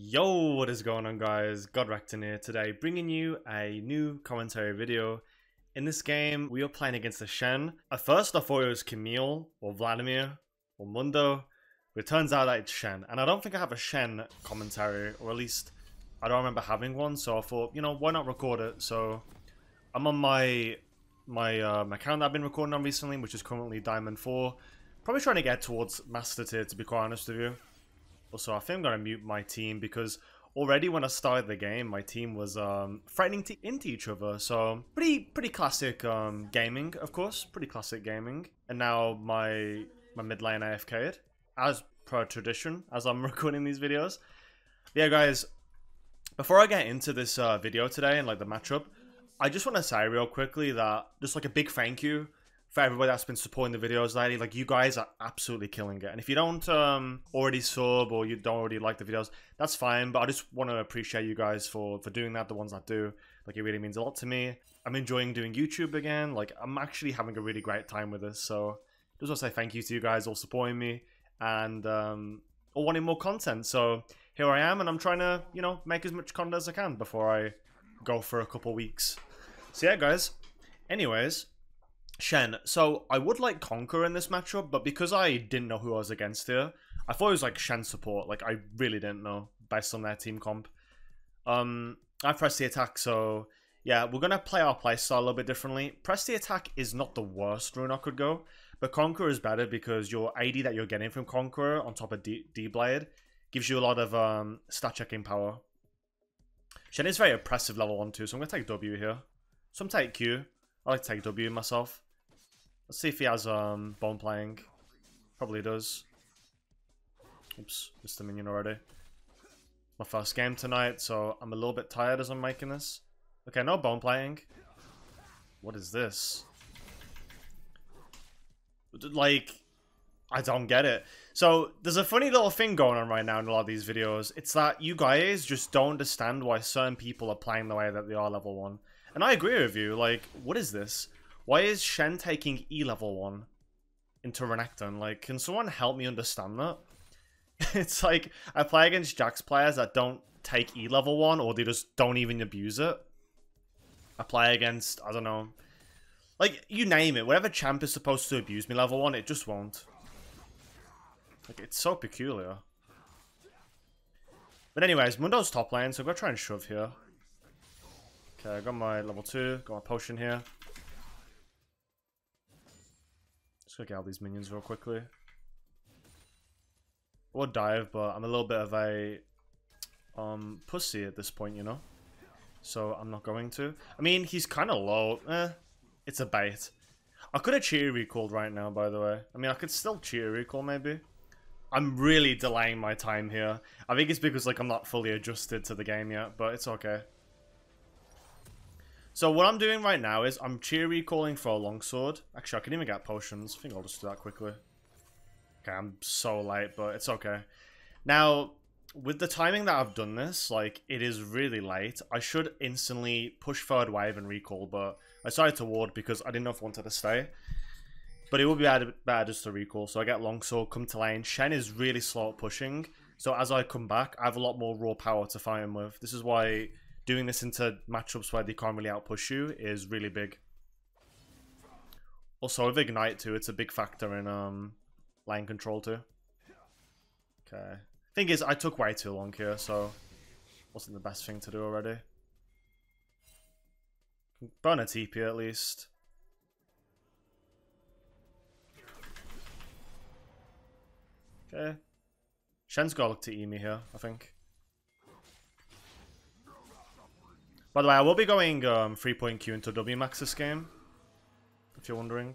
Yo, what is going on guys? Godrekton here today, bringing you a new commentary video. In this game, we are playing against the Shen. At first I thought it was Camille, or Vladimir, or Mundo, but it turns out that it's Shen. And I don't think I have a Shen commentary, or at least I don't remember having one, so I thought, you know, why not record it? So I'm on my my um, account that I've been recording on recently, which is currently Diamond 4. Probably trying to get towards Master Tier, to be quite honest with you. Also, I think I'm going to mute my team because already when I started the game, my team was um, threatening to into each other. So pretty pretty classic um, gaming, of course. Pretty classic gaming. And now my my mid lane AFK'd, as per tradition, as I'm recording these videos. Yeah, guys, before I get into this uh, video today and like the matchup, I just want to say real quickly that just like a big thank you for everybody that's been supporting the videos lately. Like you guys are absolutely killing it. And if you don't um, already sub or you don't already like the videos, that's fine. But I just want to appreciate you guys for for doing that. The ones that do, like it really means a lot to me. I'm enjoying doing YouTube again. Like I'm actually having a really great time with this. So just want to say thank you to you guys all supporting me and um, all wanting more content. So here I am, and I'm trying to you know make as much content as I can before I go for a couple weeks. So yeah, guys. Anyways, Shen. So I would like Conquer in this matchup, but because I didn't know who I was against here, I thought it was like Shen support. Like I really didn't know based on their team comp. Um, I pressed the attack, so yeah, we're gonna play our playstyle a little bit differently. Press the attack is not the worst rune I could go, but Conqueror is better because your AD that you're getting from Conqueror on top of D-Blade gives you a lot of um, stat checking power. Shen is very oppressive level 1 too, so I'm to take W here. So I'm take Q. I like to take W myself. Let's see if he has um, bone plating. Probably does. Oops, missed a minion already. My first game tonight, so I'm a little bit tired as I'm making this. Okay, no bone plating. What is this? Like, I don't get it. So, there's a funny little thing going on right now in a lot of these videos. It's that you guys just don't understand why certain people are playing the way that they are level 1. And I agree with you, like, what is this? Why is Shen taking E level 1 into Renekton? Like, can someone help me understand that? it's like, I play against Jax players that don't take E level 1, or they just don't even abuse it. I play against, I don't know, like, you name it, whatever champ is supposed to abuse me level 1, it just won't. Like, it's so peculiar. But anyways, Mundo's top lane, so I'm gonna try and shove here. Okay, I got my level 2, got my potion here. Get all these minions real quickly. Would dive, but I'm a little bit of a um pussy at this point, you know? So I'm not going to. I mean, he's kind of low. Eh, it's a bait. I could have cheer recalled right now, by the way. I mean, I could still cheer recall, maybe. I'm really delaying my time here. I think it's because, like, I'm not fully adjusted to the game yet, but it's okay. So what I'm doing right now is I'm cheery calling for a longsword. Actually, I can even get potions. I think I'll just do that quickly. Okay, I'm so late, but it's okay. Now, with the timing that I've done this, like, it is really late. I should instantly push third wave and recall, but I decided to ward because I didn't know if I wanted to stay. But it would be better, better just to recall. So I get longsword, come to lane. Shen is really slow at pushing. So as I come back, I have a lot more raw power to fight him with. This is why doing this into matchups where they can't really outpush you is really big. Also, with Ignite too, it's a big factor in um, lane control too. Okay. Thing is, I took way too long here, so wasn't the best thing to do already. Burn a TP at least. Okay. Shen's got to look to Emi here, I think. By the way, I will be going um, 3-point Q into WMAX this game, if you're wondering.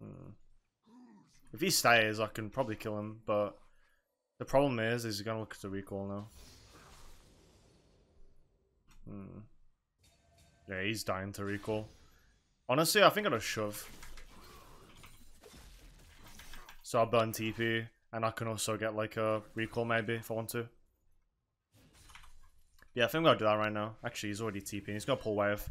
Hmm. If he stays, I can probably kill him, but the problem is, is he's gonna look at the recall now. Hmm. Yeah, he's dying to recall. Honestly, I think I'll shove. So I'll burn TP, and I can also get like a recall maybe if I want to. Yeah, I think I'm gonna do that right now. Actually, he's already TPing. He's gonna pull wave.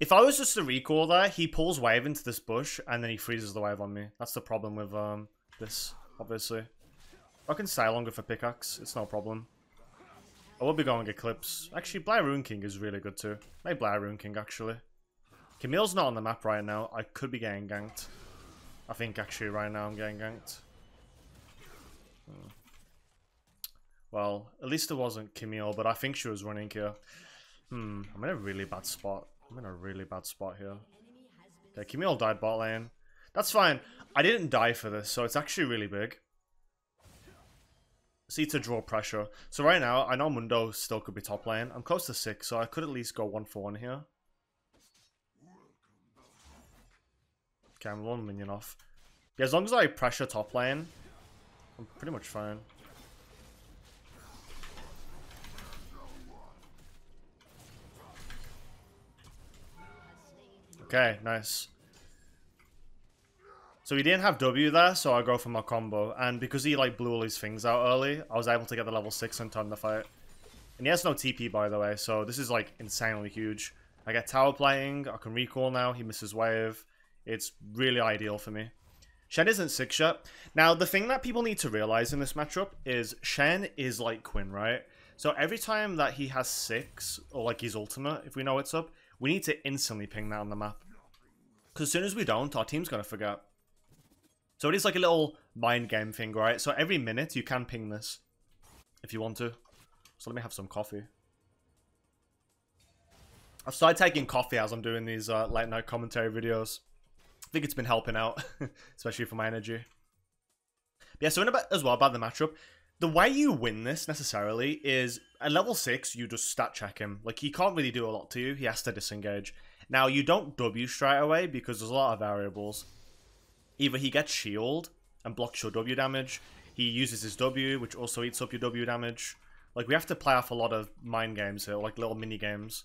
If I was just to recall there, he pulls wave into this bush and then he freezes the wave on me. That's the problem with um this, obviously. I can stay longer for pickaxe. It's no problem. I will be going Eclipse. Actually, Blair Rune King is really good too. Maybe Blair Rune King, actually. Camille's not on the map right now. I could be getting ganked. I think actually right now I'm getting ganked. Hmm. Well, at least it wasn't Camille, but I think she was running here. Hmm, I'm in a really bad spot. I'm in a really bad spot here. Okay, Camille died bot lane. That's fine. I didn't die for this, so it's actually really big. See to draw pressure. So right now, I know Mundo still could be top lane. I'm close to 6, so I could at least go 1 for 1 here. Okay, I'm one minion off. Yeah, as long as I pressure top lane, I'm pretty much fine. Okay, nice. So he didn't have W there, so I go for my combo. And because he like blew all his things out early, I was able to get the level 6 and turn the fight. And he has no TP by the way, so this is like insanely huge. I get tower playing, I can recall now, he misses wave. It's really ideal for me. Shen isn't six yet. Now, the thing that people need to realize in this matchup is Shen is like Quinn, right? So every time that he has six, or like his ultimate, if we know it's up, we need to instantly ping that on the map. Because as soon as we don't, our team's going to forget. So it is like a little mind game thing, right? So every minute you can ping this if you want to. So let me have some coffee. I've started taking coffee as I'm doing these uh, late night commentary videos think it's been helping out, especially for my energy. But yeah, so in about as well about the matchup, the way you win this necessarily is at level 6, you just stat check him. Like, he can't really do a lot to you. He has to disengage. Now, you don't W straight away because there's a lot of variables. Either he gets shield and blocks your W damage, he uses his W, which also eats up your W damage. Like, we have to play off a lot of mind games here, like little mini games.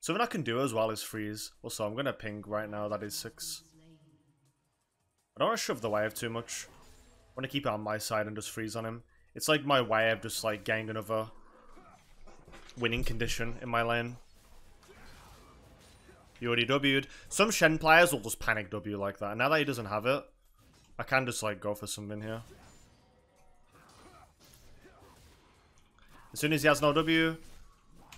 Something I can do as well is freeze. Also, I'm to ping right now, that is 6. I don't want to shove the wave too much. I want to keep it on my side and just freeze on him. It's like my way of just like getting another winning condition in my lane. You already W'd. Some Shen players will just panic W like that. And now that he doesn't have it, I can just like go for something here. As soon as he has no W,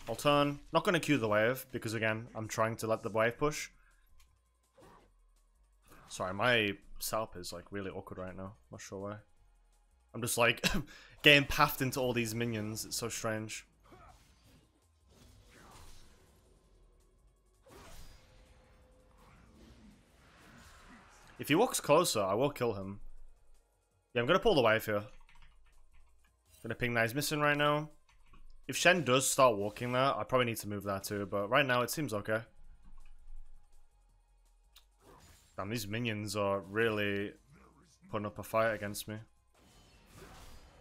I'll turn. Not going to Q the wave because again, I'm trying to let the wave push. Sorry, my setup is like really awkward right now. Not sure why. I'm just like getting pathed into all these minions. It's so strange. If he walks closer, I will kill him. Yeah, I'm gonna pull the wave here. Gonna ping that he's missing right now. If Shen does start walking there, I probably need to move that too, but right now it seems okay. Damn, these minions are really putting up a fight against me.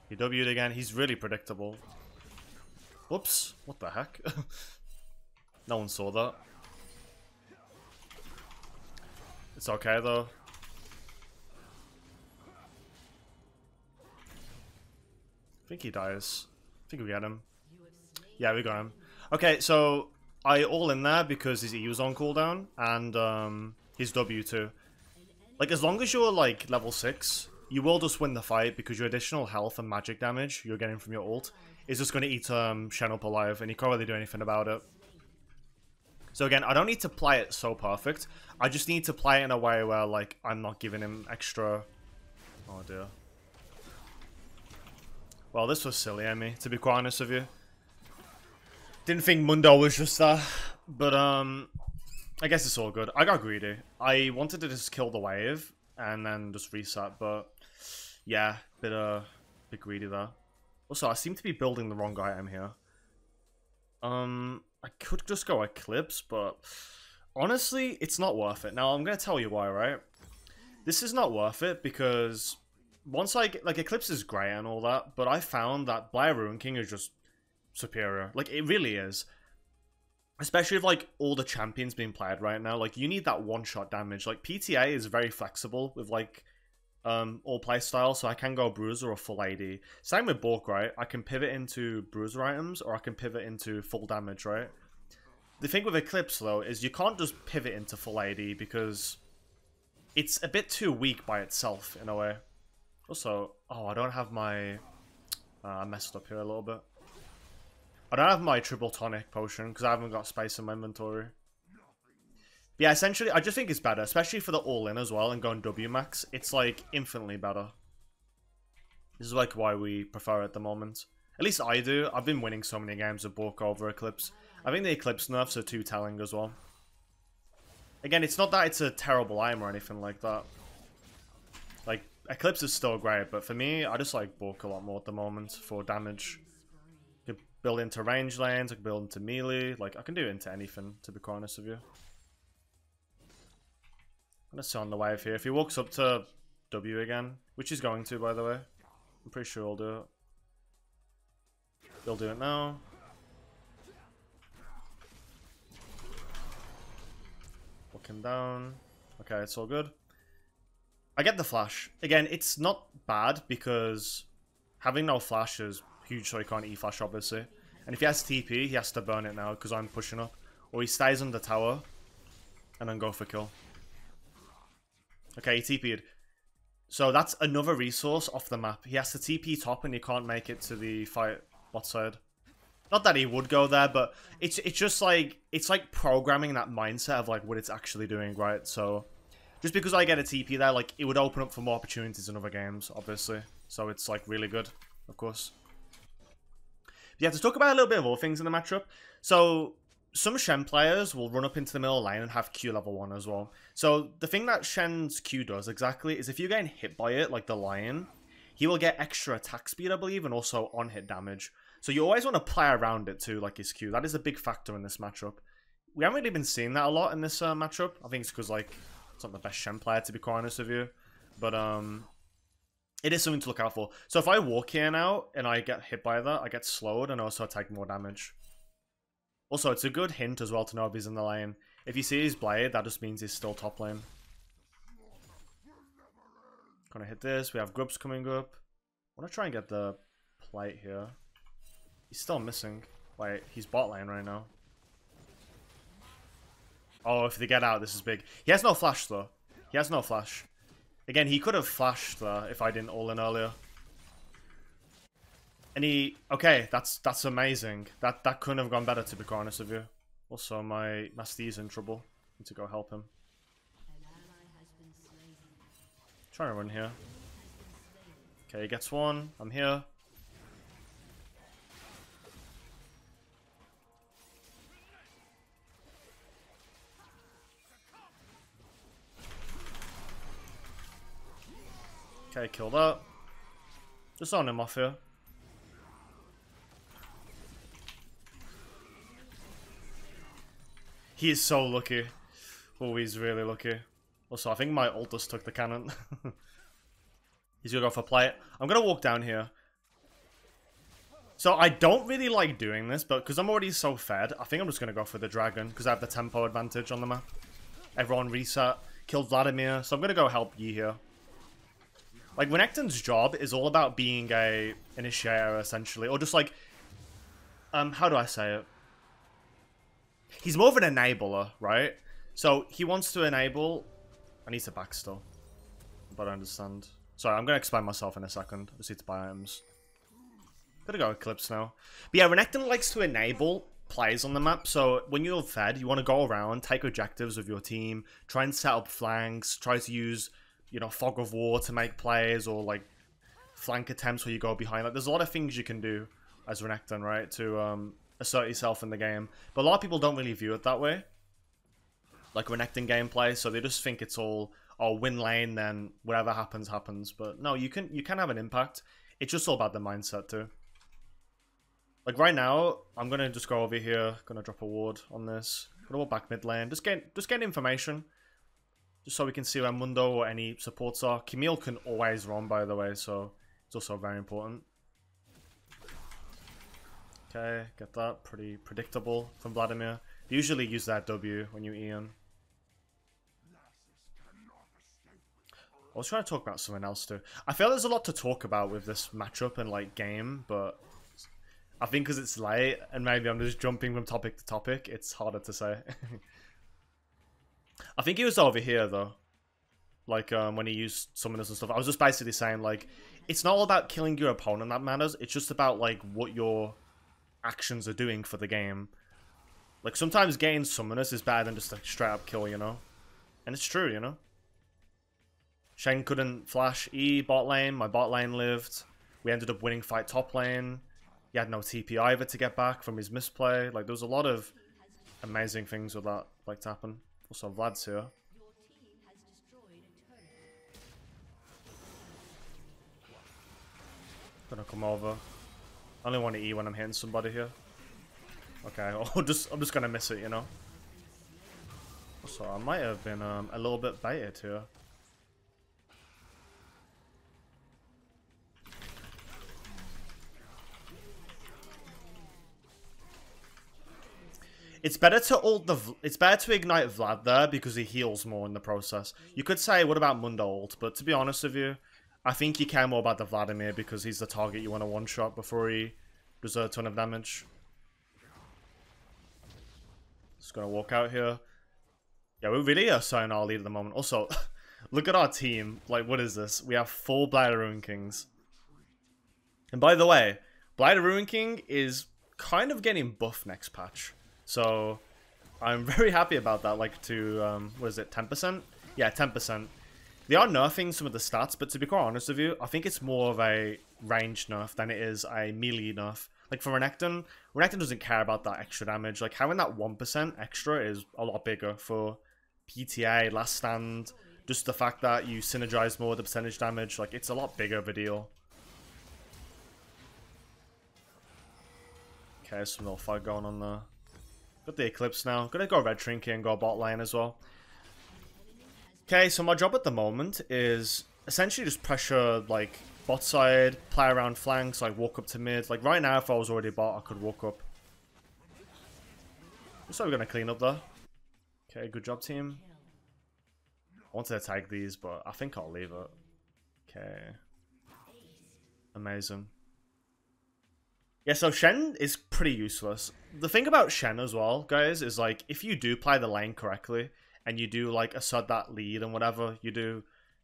He W'd again. He's really predictable. Whoops. What the heck? no one saw that. It's okay, though. I think he dies. I think we get him. Yeah, we got him. Okay, so I all in there because his E was on cooldown, and um, his W too. Like, as long as you're, like, level 6, you will just win the fight because your additional health and magic damage you're getting from your ult is just going to eat um, Shen up alive, and you can't really do anything about it. So again, I don't need to play it so perfect. I just need to play it in a way where, like, I'm not giving him extra... Oh, dear. Well, this was silly, Emmy, to be quite honest with you. Didn't think Mundo was just that, But, um... I guess it's all good. I got greedy. I wanted to just kill the wave and then just reset, but yeah, bit uh, bit greedy there. Also, I seem to be building the wrong item here. Um, I could just go Eclipse, but honestly, it's not worth it. Now, I'm gonna tell you why, right? This is not worth it because once I get, like, Eclipse is great and all that, but I found that Blair Rune King is just superior. Like, it really is especially with like all the champions being played right now like you need that one shot damage like pta is very flexible with like um, all playstyle, so I can go Bruiser or full AD. Same with Bork, right? I can pivot into Bruiser items, or I can pivot into full damage, right? The thing with Eclipse, though, is you can't just pivot into full AD, because it's a bit too weak by itself, in a way. Also, oh, I don't have my... Uh, I messed up here a little bit. I don't have my triple tonic potion, because I haven't got space in my inventory yeah, essentially, I just think it's better, especially for the all-in as well and going W max. It's like infinitely better. This is like why we prefer it at the moment. At least I do. I've been winning so many games of Bork over Eclipse. I think the Eclipse nerfs are too telling as well. Again, it's not that it's a terrible item or anything like that. Like, Eclipse is still great, but for me, I just like Bork a lot more at the moment for damage. Build into range lanes, I can build into melee, like, I can do into anything, to be quite honest with you. I'm gonna on the wave here. If he walks up to W again, which he's going to, by the way, I'm pretty sure he'll do it. He'll do it now. Walking down. Okay, it's all good. I get the flash. Again, it's not bad because having no flash is huge so he can't E-flash, obviously. And if he has TP, he has to burn it now because I'm pushing up. Or he stays on the tower and then go for kill. Okay, he TP'd. So that's another resource off the map. He has to TP top and he can't make it to the fight bot side. Not that he would go there, but it's it's just like it's like programming that mindset of like what it's actually doing, right? So just because I get a TP there, like it would open up for more opportunities in other games, obviously. So it's like really good, of course. But yeah, to talk about a little bit of other things in the matchup. So some Shen players will run up into the middle line and have Q level 1 as well. So the thing that Shen's Q does exactly is if you're getting hit by it, like the Lion, he will get extra attack speed, I believe, and also on-hit damage. So you always want to play around it too, like his Q. That is a big factor in this matchup. We haven't really been seeing that a lot in this uh, matchup. I think it's because, like, it's not the best Shen player, to be quite honest with you. But, um, it is something to look out for. So if I walk here now and I get hit by that, I get slowed and also take more damage. Also, it's a good hint as well to know if he's in the lane. If you see his blade, that just means he's still top lane. Gonna hit this. We have Grubs coming up. I want to try and get the plate here. He's still missing. Wait, he's bot lane right now. Oh, if they get out, this is big. He has no flash, though. He has no flash. Again, he could have flashed there if I didn't all-in earlier. And he, okay, that's that's amazing. That that couldn't have gone better, to be honest with you. Also, my Masty's in trouble. Need to go help him. Trying to run here. Okay, he gets one. I'm here. Okay, killed up. Just on him off here. He is so lucky. Oh, he's really lucky. Also, I think my ult just took the cannon. he's gonna go for play. I'm gonna walk down here. So I don't really like doing this, but because I'm already so fed, I think I'm just gonna go for the dragon because I have the tempo advantage on the map. Everyone reset, killed Vladimir, so I'm gonna go help Yi here. Like Renekton's job is all about being a initiator essentially, or just like, um, how do I say it? He's more of an enabler, right? So he wants to enable... I need to back still. But I understand. Sorry, I'm going to explain myself in a second. I just need to buy items. Gotta go Eclipse now. But yeah, Renekton likes to enable plays on the map. So when you're fed, you want to go around, take objectives of your team, try and set up flanks, try to use, you know, Fog of War to make plays or like flank attempts where you go behind. Like there's a lot of things you can do as Renekton, right? To um assert yourself in the game. But a lot of people don't really view it that way. Like Renekton gameplay, so they just think it's all oh win lane, then whatever happens happens. But no, you can you can have an impact. It's just all about the mindset too. Like right now, I'm gonna just go over here, gonna drop a ward on this. Gonna walk back mid lane. Just get just get information. Just so we can see where Mundo or any supports are. Camille can always roam by the way, so it's also very important. Okay, get that. Pretty predictable from Vladimir. They usually use that W when you Ian. I was trying to talk about something else too. I feel there's a lot to talk about with this matchup and like game, but I think because it's late and maybe I'm just jumping from topic to topic, it's harder to say. I think he was over here though. Like um, when he used summoners and stuff. I was just basically saying like, it's not all about killing your opponent that matters. It's just about like what your actions are doing for the game. Like sometimes getting summoners is better than just a straight up kill, you know? And it's true, you know? Shen couldn't flash E bot lane, my bot lane lived. We ended up winning fight top lane. He had no TP either to get back from his misplay. Like there was a lot of amazing things with that like to happen. Also Vlad's here. Gonna come over. I only want to E when I'm hitting somebody here. Okay, just I'm just gonna miss it, you know. So I might have been um, a little bit baited here. It's better to ult the. It's better to ignite Vlad there because he heals more in the process. You could say, what about Mundo ult? But to be honest with you, I think you care more about the Vladimir because he's the target you want to one-shot before he does a ton of damage. Just gonna walk out here. Yeah, we're really showing our lead at the moment. Also, look at our team. Like, what is this? We have four Blighter Ruin Kings. And by the way, Blighter Ruin King is kind of getting buff next patch. So, I'm very happy about that. Like, to, um, what is it, 10%? Yeah, 10%. They are nerfing some of the stats, but to be quite honest with you, I think it's more of a range nerf than it is a melee nerf. Like for Renekton, Renekton doesn't care about that extra damage. Like having that 1% extra is a lot bigger for PTA, Last Stand, just the fact that you synergize more the percentage damage, like it's a lot bigger of a deal. Okay, some little fight going on there. Got the Eclipse now. Gonna go Red Trinket and go bot lane as well. Okay, so my job at the moment is essentially just pressure, like, bot side, play around flanks, like, walk up to mid. Like, right now, if I was already bot, I could walk up. So we're to clean up there. Okay, good job, team. I wanted to tag these, but I think I'll leave it. Okay. Amazing. Yeah, so Shen is pretty useless. The thing about Shen as well, guys, is like, if you do play the lane correctly, and you do like assert that lead and whatever you do.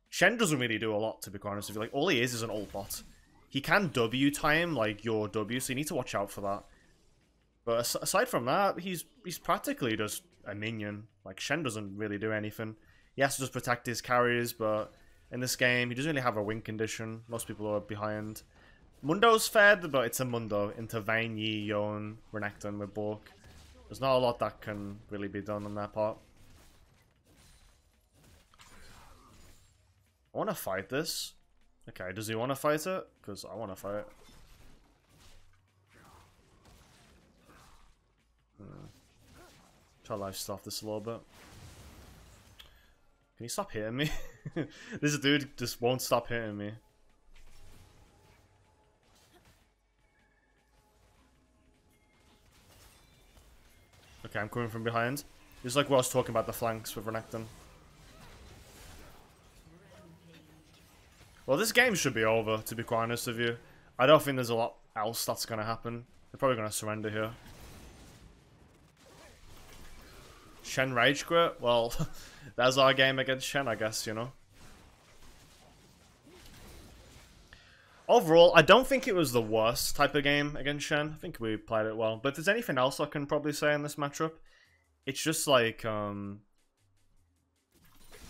Shen doesn't really do a lot to be quite honest with you. Like all he is is an ult bot. He can W time like your W, so you need to watch out for that. But aside from that, he's he's practically just a minion. Like Shen doesn't really do anything. He has to just protect his carries, but in this game he doesn't really have a win condition. Most people are behind. Mundo's fed, but it's a Mundo into Vayne, Yi, Yone, Renekton with Bork. There's not a lot that can really be done on that part. I want to fight this. Okay, does he want to fight it? Because I want to fight. Hmm. Try life stop this a little bit. Can you stop hitting me? this dude just won't stop hitting me. Okay, I'm coming from behind. It's like what I was talking about the flanks with Renekton. Well, this game should be over, to be quite honest with you. I don't think there's a lot else that's going to happen. They're probably going to surrender here. Shen Rage Quit? Well, that's our game against Shen, I guess, you know. Overall, I don't think it was the worst type of game against Shen. I think we played it well. But if there's anything else I can probably say in this matchup, it's just like, um...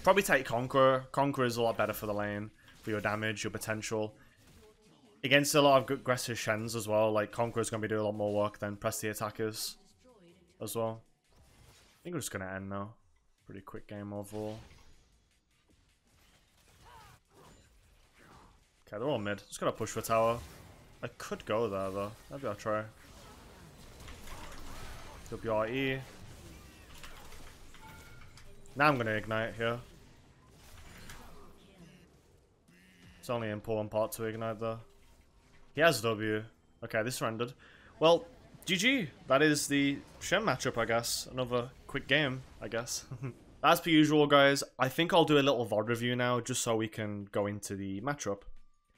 Probably take Conqueror. Conqueror is a lot better for the lane for your damage, your potential. Against a lot of aggressive Shens as well, like Conqueror's going to be doing a lot more work than press the attackers as well. I think we're just going to end now. Pretty quick game overall. Okay, they're all mid. Just to push for tower. I could go there though. Maybe I'll try. WRE. Now I'm to ignite here. It's only an important part to ignite though. He has W. Okay, this rendered. Well, GG. That is the Shen matchup, I guess. Another quick game, I guess. as per usual, guys, I think I'll do a little VOD review now, just so we can go into the matchup.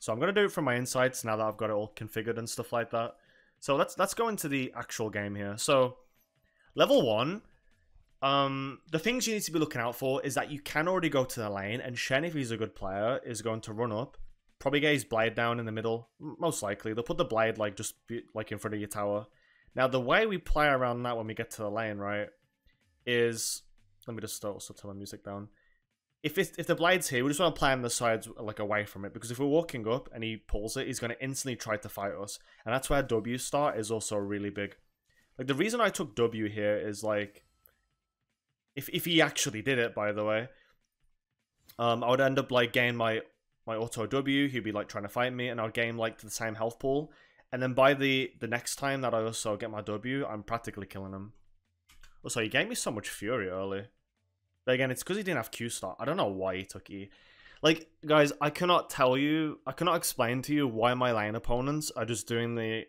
So I'm going to do it from my insights now that I've got it all configured and stuff like that. So let's let's go into the actual game here. So level one, um, the things you need to be looking out for is that you can already go to the lane, and Shen, if he's a good player, is going to run up, probably get his blade down in the middle. Most likely, they'll put the blade like just like in front of your tower. Now the way we play around that when we get to the lane, right, is let me just start also turn my music down. If if the blade's here, we just want to play on the sides like away from it because if we're walking up and he pulls it, he's going to instantly try to fight us, and that's where W start is also really big. Like the reason I took W here is like, if if he actually did it, by the way, um, I would end up like getting my my auto W. He'd be like trying to fight me, and I'd gain like to the same health pool. And then by the the next time that I also get my W, I'm practically killing him. Also, he gave me so much fury early. But again, it's because he didn't have Q start. I don't know why he took E. Like, guys, I cannot tell you, I cannot explain to you why my lane opponents are just doing the...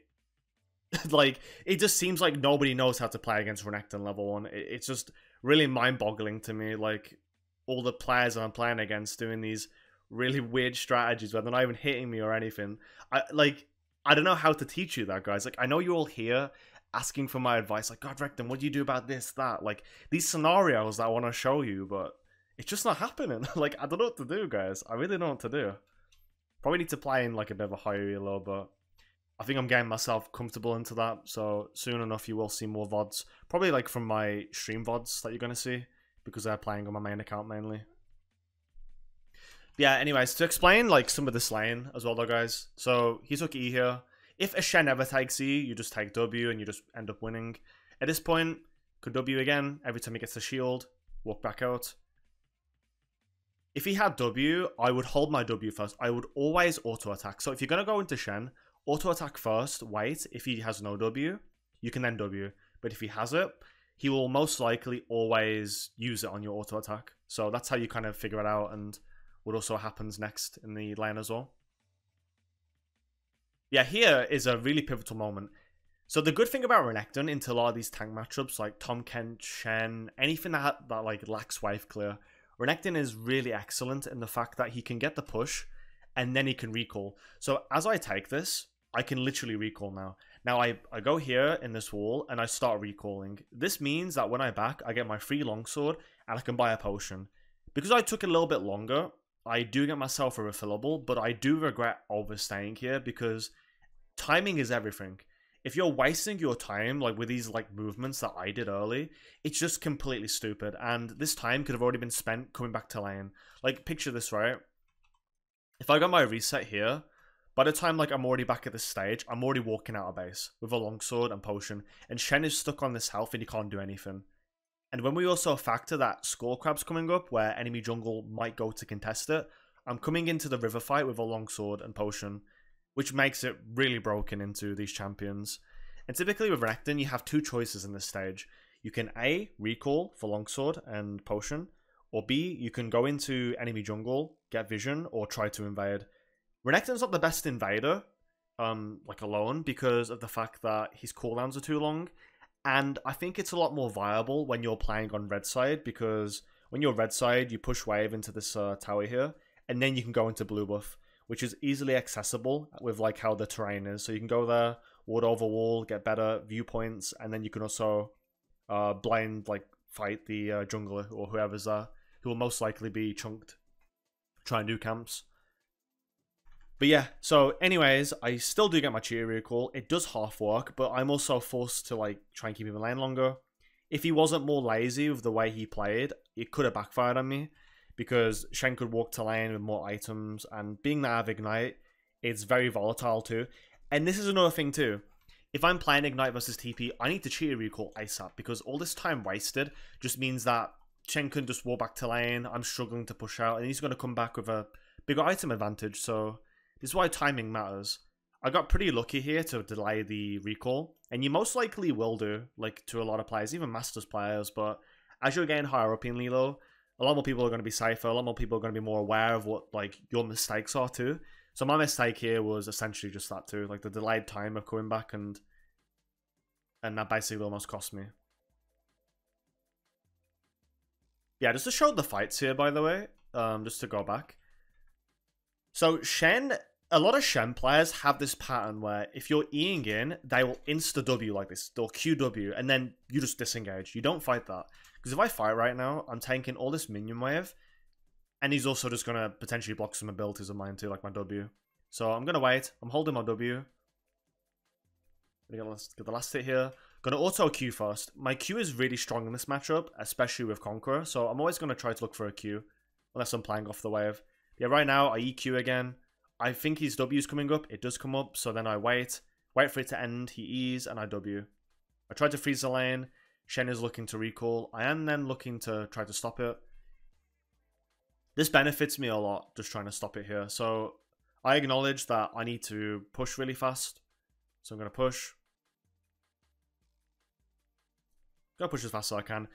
like, it just seems like nobody knows how to play against Renekton level 1. it's just really mind-boggling to me, like, all the players that I'm playing against doing these really weird strategies where they're not even hitting me or anything. I, like, I don't know how to teach you that, guys. Like, I know you're all here asking for my advice, like, Godrekton, what do you do about this, that? Like, these scenarios that I want to show you, but it's just not happening. like, I don't know what to do, guys. I really don't know what to do. Probably need to play in, like, a bit of a higher elo, but I think I'm getting myself comfortable into that, so soon enough you will see more VODs. Probably, like, from my stream VODs that you're going to see, because they're playing on my main account mainly. Yeah, anyways, to explain, like, some of the lane as well, though, guys. So, he took E here. If a Shen ever takes E, you just take W and you just end up winning. At this point, could W again every time he gets a shield, walk back out. If he had W, I would hold my W first. I would always auto attack. So if you're going to go into Shen, auto attack first, wait. If he has no W, you can then W. But if he has it, he will most likely always use it on your auto attack. So that's how you kind of figure it out and what also happens next in the lane as well yeah, here is a really pivotal moment. So the good thing about Renekton into a lot of these tank matchups, like Tahm Kench, Shen, anything that that like lacks wave clear, Renekton is really excellent in the fact that he can get the push, and then he can recall. So as I take this, I can literally recall now. Now I, I go here in this wall and I start recalling. This means that when I back, I get my free longsword and I can buy a potion. Because I took a little bit longer, I do get myself a refillable, but I do regret overstaying here because timing is everything. If you're wasting your time like with these like movements that I did early, it's just completely stupid. And this time could have already been spent coming back to lane. Like picture this, right? If I got my reset here, by the time like I'm already back at this stage, I'm already walking out of base with a longsword and potion, and Shen is stuck on this health and he can't do anything. And when we also factor that Scuttle Crab's coming up, where enemy jungle might go to contest it, I'm coming into the river fight with a longsword and potion, which makes it really broken into these champions. And typically with Renekton, you have two choices in this stage. You can A, recall for longsword and potion, or B, you can go into enemy jungle, get vision, or try to invade. Renekton's not the best invader, um, like alone, because of the fact that his cooldowns are too long, and I think it's a lot more viable when you're playing on red side because when you're red side, you push wave into this uh, tower here, and then you can go into blue buff, which is easily accessible with like how the terrain is. So you can go there, ward over wall, get better viewpoints, and then you can also uh, blind like fight the uh, jungler or whoever's there, who will most likely be chunked. Try do camps. But yeah, so anyways, I still do get my cheer recall. It does half work, but I'm also forced to like try and keep him in lane longer. If he wasn't more lazy with the way he played, it could have backfired on me because Shen could walk to lane with more items, and being that I have Ignite, it's very volatile too. And this is another thing too. If I'm playing Ignite versus TP, I need to cheer recall ASAP because all this time wasted just means that Shen can just walk back to lane. I'm struggling to push out, and he's going to come back with a bigger item advantage. So this is why timing matters. I got pretty lucky here to delay the recall, and you most likely will do, like to a lot of players, even Masters players, but as you're getting higher up in Lilo, a lot more people are going to be safer, a lot more people are going to be more aware of what like your mistakes are too. So my mistake here was essentially just that too, like the delayed time of coming back and and that basically almost cost me. yeah, just to show the fights here, by the way, um, just to go back. So Shen, a lot of Shen players have this pattern where if you're Eing in, they will insta W like this. They'll QW, and then you just disengage. You don't fight that. Because if I fight right now, I'm tanking all this minion wave, and he's also just going to potentially block some abilities of mine too, like my W. So I'm going to wait. I'm holding my W. Get the last hit here. Gonna auto Q first. My Q is really strong in this matchup, especially with Conqueror, so I'm always gonna try to look for a Q, unless I'm playing off the wave. Yeah, right now I EQ again. I think his W is coming up. It does come up, so then I wait. Wait for it to end. He E's, and I W. I try to freeze the lane. Shen is looking to recall. I am then looking to try to stop it. This benefits me a lot, just trying to stop it here. So I acknowledge that I need to push really fast. So I'm going to push. Go push as fast as I can.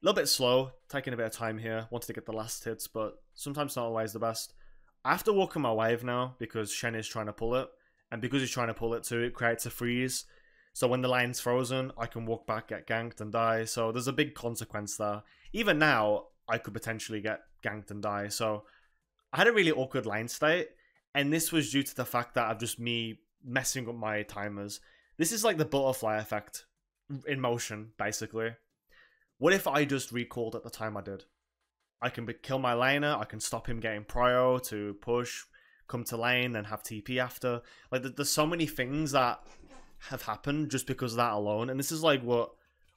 A little bit slow, taking a bit of time here. Wanted to get the last hits, but sometimes not always the best. I have to walk on my wave now because Shen is trying to pull it. And because he's trying to pull it too, it creates a freeze. So when the lane's frozen, I can walk back, get ganked, and die. So there's a big consequence there. Even now, I could potentially get ganked and die. So I had a really awkward lane state. And this was due to the fact that I've just me messing up my timers. This is like the butterfly effect in motion, basically. What if I just recalled at the time I did? I can kill my laner, I can stop him getting prio to push, come to lane, then have TP after. Like, there's so many things that have happened just because of that alone. And this is like what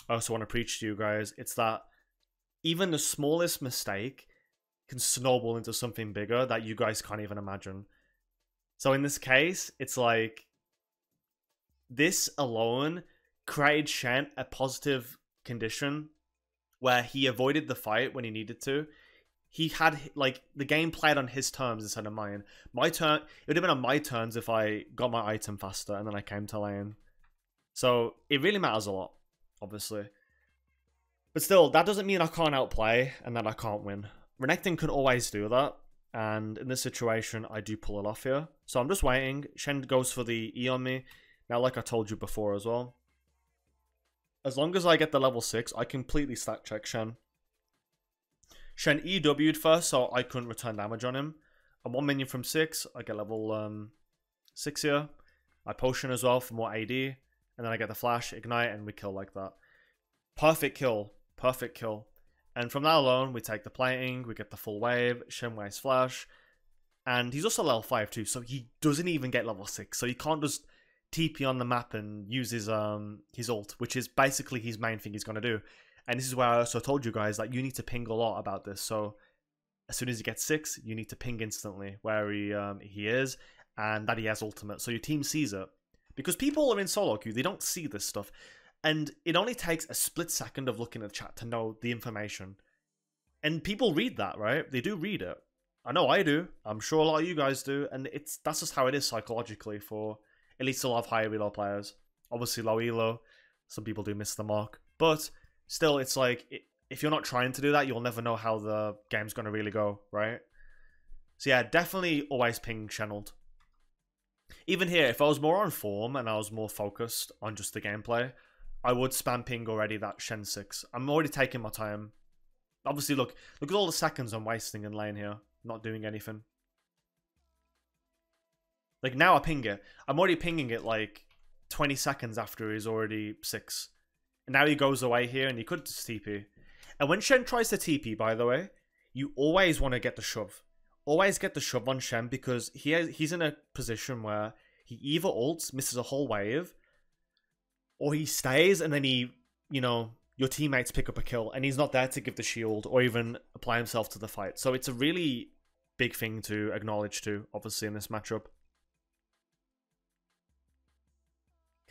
I also want to preach to you guys. It's that even the smallest mistake can snowball into something bigger that you guys can't even imagine. So in this case, it's like this alone created Shen a positive condition where he avoided the fight when he needed to. He had like the game played on his terms instead of mine. My turn it would have been on my turns if I got my item faster and then I came to lane. So it really matters a lot, obviously. But still, that doesn't mean I can't outplay and that I can't win. Renekton can always do that, and in this situation, I do pull it off here. So I'm just waiting. Shen goes for the E on me. Now, like I told you before as well, as long as I get the level 6, I completely stat check Shen. Shen EW'd first, so I couldn't return damage on him. I'm one minion from 6, I get level um, 6 here. I potion as well for more AD, and then I get the flash, ignite, and we kill like that. Perfect kill. Perfect kill. And from that alone, we take the plating, we get the full wave, Shen Shenwei's flash, and he's also level 5 too, so he doesn't even get level 6, so he can't just TP on the map and use his um his ult, which is basically his main thing he's gonna do. And this is where I also told you guys that you need to ping a lot about this. So as soon as he gets six, you need to ping instantly where he um he is and that he has ultimate. So your team sees it. Because people are in solo queue, they don't see this stuff. And it only takes a split second of looking at the chat to know the information. And people read that, right? They do read it. I know I do. I'm sure a lot of you guys do. And it's that's just how it is psychologically for at least a lot of higher elo players. Obviously, low elo, some people do miss the mark, but still, it's like if you're not trying to do that, you'll never know how the game's going to really go, right? So yeah, definitely always ping channeled. Even here, if I was more on form and I was more focused on just the gameplay, I would spam ping already that Shen 6. I'm already taking my time. Obviously, look, look at all the seconds I'm wasting in lane here, not doing anything. Like now I ping it. I'm already pinging it like 20 seconds after he's already 6. And now he goes away here and he could just TP. And when Shen tries to TP, by the way, you always want to get the shove. Always get the shove on Shen because he has, he's in a position where he either ults, misses a whole wave, or he stays and then he, you know, your teammates pick up a kill and he's not there to give the shield or even apply himself to the fight. So it's a really big thing to acknowledge too, obviously, in this matchup.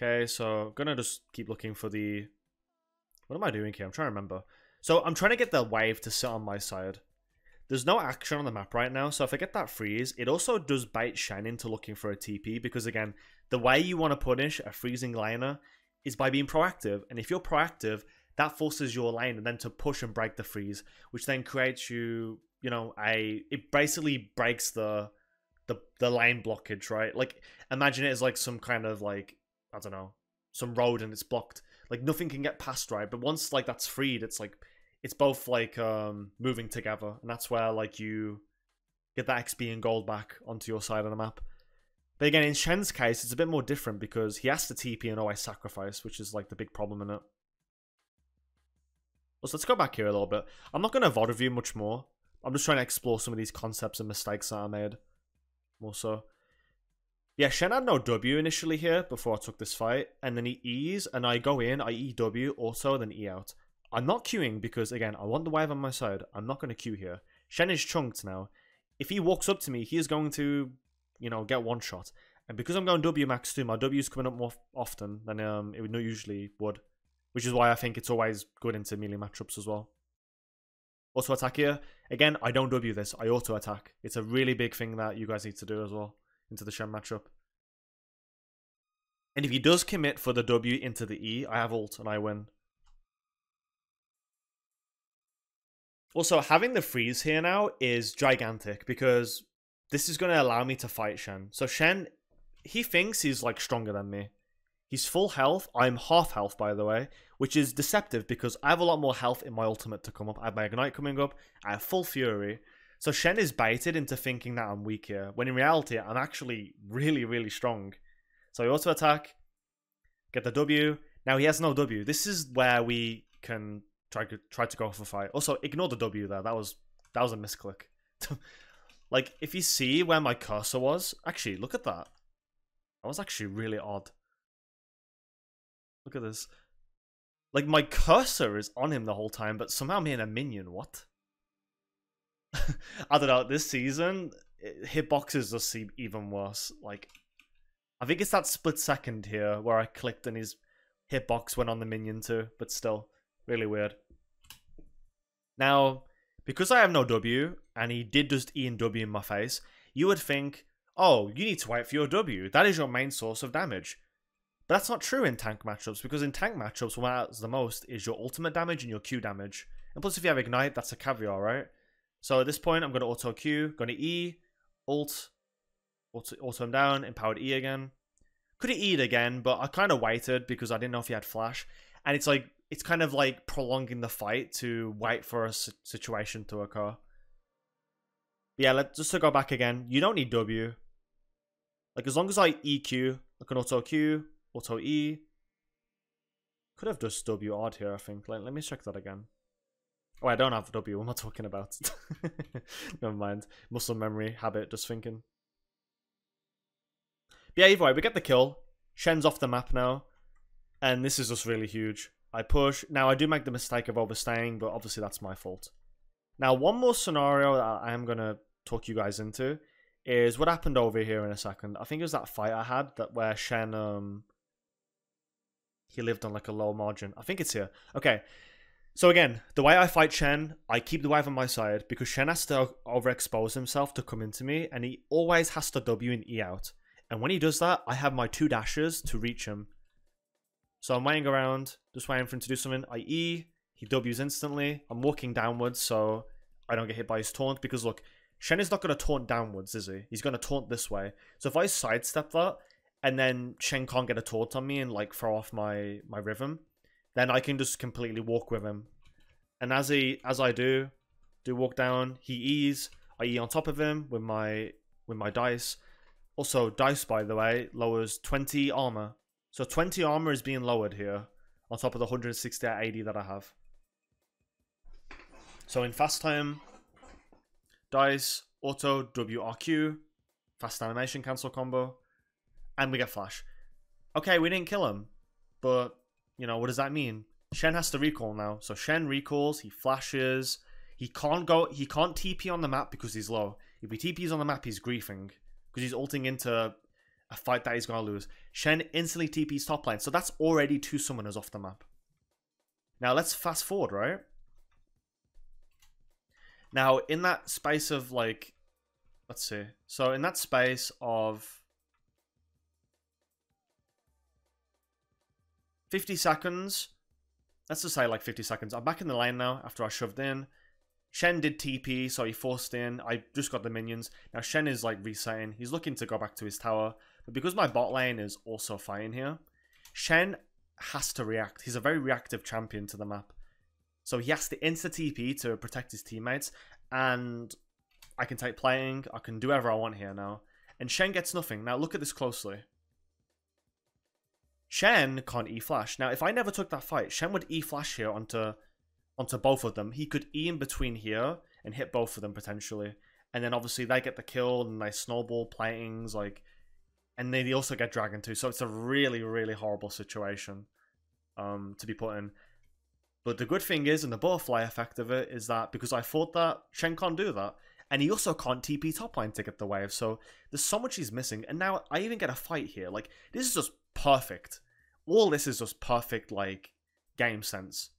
Okay, so I'm gonna just keep looking for the... What am I doing here? I'm trying to remember. So I'm trying to get the wave to sit on my side. There's no action on the map right now, so if I get that freeze, it also does bite Shen into looking for a TP, because again, the way you want to punish a freezing laner is by being proactive, and if you're proactive, that forces your lane then to push and break the freeze, which then creates you, you know, a... It basically breaks the the, the lane blockage, right? Like, imagine it as like some kind of like I don't know, some road and it's blocked. Like nothing can get past, right? But once like that's freed, it's like it's both like um, moving together, and that's where like you get that XP and gold back onto your side of the map. But again, in Shen's case, it's a bit more different because he has to TP and always sacrifice, which is like the big problem in it. So let's go back here a little bit. I'm not going to VOD review much more. I'm just trying to explore some of these concepts and mistakes that I made. More so. Yeah, Shen had no W initially here before I took this fight, and then he E's, and I go in, I EW, also, then E out. I'm not queuing because, again, I want the wave on my side. I'm not going to queue here. Shen is chunked now. If he walks up to me, he is going to, you know, get one shot. And because I'm going W max too, my W is coming up more often than um, it would usually would. Which is why I think it's always good into melee matchups as well. Auto attack here. Again, I don't W this. I auto attack. It's a really big thing that you guys need to do as well into the Shen matchup. And if he does commit for the W into the E, I have ult and I win. Also, having the freeze here now is gigantic because this is going to allow me to fight Shen. So Shen, he thinks he's like stronger than me. He's full health. I'm half health, by the way, which is deceptive because I have a lot more health in my ultimate to come up. I have my Ignite coming up. I have full Fury. So Shen is baited into thinking that I'm weak here, when in reality, I'm actually really, really strong. So I auto attack, get the W. Now he has no W. This is where we can try to try to go for fight. Also, ignore the W there. That was that was a misclick. like if you see where my cursor was, actually look at that. That was actually really odd. Look at this. Like my cursor is on him the whole time, but somehow I'm a minion. What? I don't know. This season, hitboxes just seem even worse. Like, I think it's that split second here where I clicked and his hitbox went on the minion too, but still, really weird. Now, because I have no W, and he did just E and W in my face, you would think, oh, you need to wait for your W. That is your main source of damage. But that's not true in tank matchups, because in tank matchups, what matters the most is your ultimate damage and your Q damage. And plus, if you have Ignite, that's a caviar, right? So at this point, I'm going to auto Q, going to E, ult, auto, auto him down, empowered E again. Could have E'd again, but I kind of waited because I didn't know if he had Flash. And it's like, it's kind of like prolonging the fight to wait for a situation to occur. Yeah, let's just to go back again. You don't need W. Like, as long as I EQ, I can auto Q, auto E. Could have just W odd here, I think. Let me check that again. Oh, I don't have the W. What am I talking about? Never mind. Muscle memory, habit, just thinking. But yeah, either way, we get the kill. Shen's off the map now. And this is just really huge. I push. Now, I do make the mistake of overstaying, but obviously that's my fault. Now, one more scenario that I am going to talk you guys into is what happened over here in a second. I think it was that fight I had that where Shen, um, he lived on like a low margin. I think it's here. Okay, so again, the way I fight Shen, I keep the wave on my side because Shen has to overexpose himself to come into me, and he always has to W and E out. And when he does that, I have my two dashes to reach him. So I'm waiting around, just waiting for him to do something. I E, he W's instantly. I'm walking downwards so I don't get hit by his taunt because look, Shen is not going to taunt downwards, is he? He's going to taunt this way. So if I sidestep that, and then Shen can't get a taunt on me and like throw off my, my rhythm, then I can just completely walk with him. And as he as I do, do walk down, he E's, I E on top of him with my with my dice. Also, dice by the way, lowers 20 armor. So 20 armor is being lowered here on top of the 160 at 80 that I have. So in fast time, dice, auto, WRQ, fast animation cancel combo, and we get flash. Okay, we didn't kill him, but you know, what does that mean? Shen has to recall now. So Shen recalls, he flashes. He can't go, he can't TP on the map because he's low. If he TPs on the map, he's griefing. Because he's ulting into a fight that he's going to lose. Shen instantly TPs top lane. So that's already two summoners off the map. Now let's fast forward, right? Now, in that space of like, let's see. So in that space of 50 seconds. Let's just say like 50 seconds. I'm back in the lane now after I shoved in. Shen did TP, so he forced in. I just got the minions. Now Shen is like resetting. He's looking to go back to his tower. But because my bot lane is also fighting here, Shen has to react. He's a very reactive champion to the map. So he has to insta TP to protect his teammates, and I can take plating. I can do whatever I want here now. And Shen gets nothing. Now look at this closely. Shen can't E-flash. Now, if I never took that fight, Shen would E-flash here onto onto both of them. He could E in between here and hit both of them potentially. And then obviously they get the kill and they snowball platings, like and they also get dragon too. So it's a really, really horrible situation um, to be put in. But the good thing is, and the butterfly effect of it is that because I thought that Shen can't do that, and he also can't TP top lane to get the wave. So there's so much he's missing, and now I even get a fight here. Like this is just perfect. All this is just perfect, like game sense.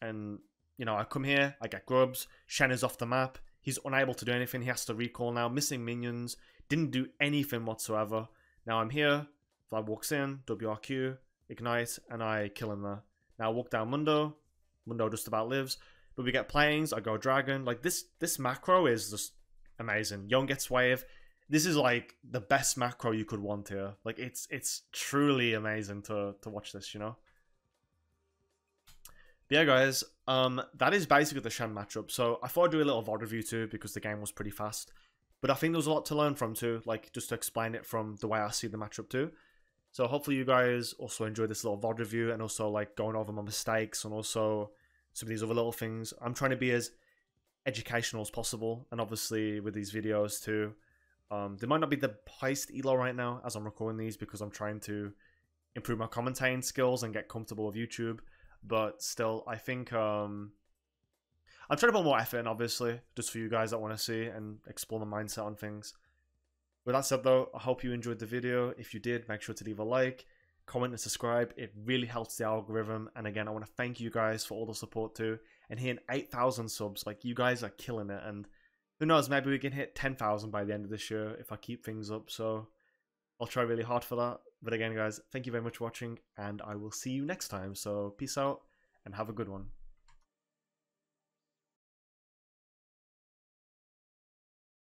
And you know, I come here, I get grubs. Shen is off the map. He's unable to do anything. He has to recall now. Missing minions. Didn't do anything whatsoever. Now I'm here. Fly walks in. WRQ. Ignite. And I kill him there. Now I walk down Mundo. Mundo just about lives. But we get plates. I go Dragon. Like this this macro is just amazing. Yone gets wave. This is like the best macro you could want here. Like it's it's truly amazing to to watch this, you know? But yeah, guys, um, that is basically the Shen matchup. So I thought I'd do a little VOD review too because the game was pretty fast. But I think there was a lot to learn from too, like just to explain it from the way I see the matchup too. So hopefully you guys also enjoyed this little VOD review and also like going over my mistakes and also some of these other little things. I'm trying to be as educational as possible and obviously with these videos too. Um, they might not be the highest elo right now as I'm recording these because I'm trying to improve my commentating skills and get comfortable with YouTube but still, I think um, I'm trying to put more effort in, obviously, just for you guys that want to see and explore the mindset on things. With that said, though, I hope you enjoyed the video. If you did, make sure to leave a like, comment, and subscribe. It really helps the algorithm. And again, I want to thank you guys for all the support too. And hitting 8,000 subs, like you guys are killing it. And who knows, maybe we can hit 10,000 by the end of this year if I keep things up. So I'll try really hard for that. But again, guys, thank you very much for watching, and I will see you next time. So peace out, and have a good one.